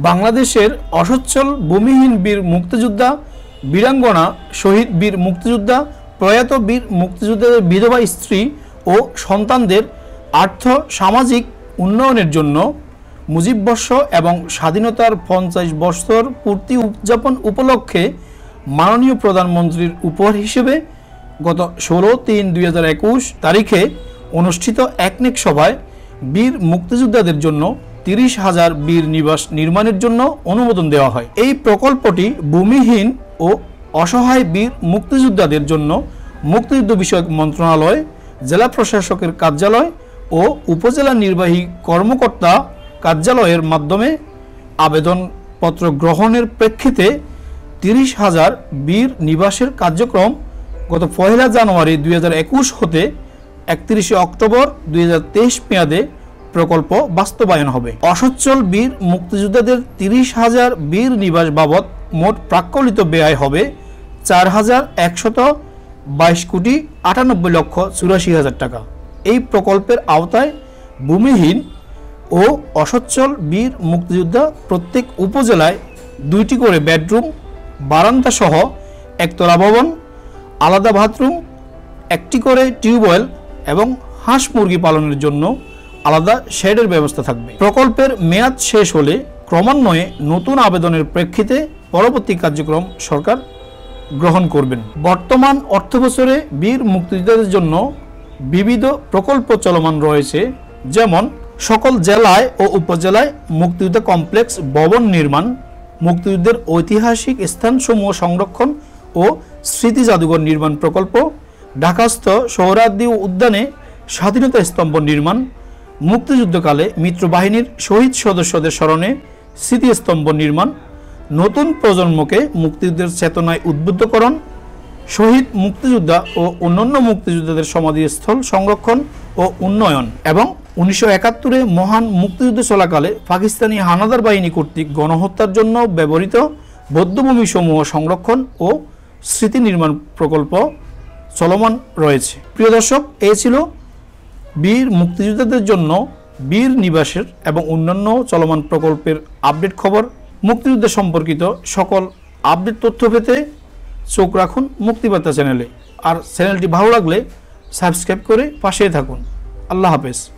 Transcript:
বাংলাদেশের অসচ্ছল ভূমিহীন বীর মুক্তিযোদ্ধা, বীরাঙ্গনা, শহীদ বীর মুক্তিযোদ্ধা, প্রয়াত বীর মুক্তিযোদ্ধাদের বিধবা স্ত্রী ও সন্তানদের আর্থ সামাজিক উন্নয়নের জন্য মুজিববর্ষ এবং স্বাধীনতার পঞ্চাশ বছর পূর্তি উদযাপন উপলক্ষে মাননীয় প্রধানমন্ত্রীর উপহার হিসেবে গত ষোলো তিন দুই তারিখে অনুষ্ঠিত একনেক সভায় বীর মুক্তিযোদ্ধাদের জন্য তিরিশ হাজার বীর নিবাস নির্মাণের জন্য অনুমোদন দেওয়া হয়। এই প্রকল্পটি ভূমিহীন ও অসহায় বীর মুক্তিযোদ্ধাদের জন্য মুক্তিযুদ্ধ বিষয়ক মন্ত্রণালয়, জেলা প্রশাসকের কার্যালয় ও উপজেলা নির্বাহী কর্মকর্তা কার্যালয়ের মাধ্যমে আবেদনপত্র গ্রহণের প্রেক্ষিতে তিরিশ হাজার বীর নিবাসের কার্যক্রম গত পয়লা জানুয়ারি দুই হাজার একুশ হতে একত্রিশে অক্টোবর দুই হাজার মেয়াদে প্রকল্প বাস্তবায়ন হবে। অসচ্ছল বীর মুক্তিযোদ্ধাদের তিরিশ হাজার বীর নিবাস বাবদ মোট প্রাক্কলিত ব্যয় হবে চার হাজার একশত বাইশ কোটি আটানব্বই লক্ষ চুরাশি হাজার টাকা। এই প্রকল্পের আওতায় ভূমিহীন ও অসচ্ছল বীর মুক্তিযোদ্ধা প্রত্যেক উপজেলায় দুইটি করে বেডরুম বারান্দা সহ একতলা ভবন, আলাদা বাথরুম, একটি করে টিউবওয়েল এবং হাঁস মুরগি পালনের জন্য আলাদা শেডের ব্যবস্থা থাকবে। প্রকল্পের মেয়াদ শেষ হলে ক্রমান্বয়ে নতুন আবেদনের প্রেক্ষিতে পরবর্তী কার্যক্রম সরকার গ্রহণ করবেন। বর্তমান অর্থবছরে বীর মুক্তিযোদ্ধাদের জন্য বিবিধ প্রকল্প চলমান রয়েছে, যেমন সকল জেলায় ও উপজেলায় মুক্তিযুদ্ধ কমপ্লেক্স, ভবন নির্মাণ, মুক্তিযুদ্ধের ঐতিহাসিক স্থানসমূহ সংরক্ষণ ও স্মৃতি জাদুঘর নির্মাণ প্রকল্প, ঢাকাস্থ সোহরাদ্দি উদ্যানে স্বাধীনতা স্তম্ভ নির্মাণ মুক্তিযুদ্ধকালে মিত্রবাহিনীর শহীদ সদস্যদের স্মরণে স্মৃতিস্তম্ভ নির্মাণ, নতুন প্রজন্মকে মুক্তিযুদ্ধের চেতনায় উদ্বুদ্ধকরণ, শহীদ মুক্তিযোদ্ধা ও অন্যান্য মুক্তিযোদ্ধাদের সমাধিস্থল সংরক্ষণ ও উন্নয়ন এবং উনিশশো একাত্তরে মহান মুক্তিযুদ্ধ চলাকালে পাকিস্তানি হানাদার বাহিনী কর্তৃক গণহত্যার জন্য ব্যবহৃত বৌদ্ধভূমি সমূহ সংরক্ষণ ও স্মৃতি নির্মাণ প্রকল্প চলমান রয়েছে। প্রিয় দর্শক এই ছিল বীর মুক্তিযোদ্ধাদের জন্য বীর নিবাসের এবং অন্যান্য চলমান প্রকল্পের আপডেট খবর মুক্তিযুদ্ধ সম্পর্কিত সকল আপডেট তথ্য পেতে চোখ রাখুন মুক্তিবার্তা চ্যানেলে। আর চ্যানেলটি ভালো লাগলে সাবস্ক্রাইব করে পাশে থাকুন। আল্লাহ হাফেজ।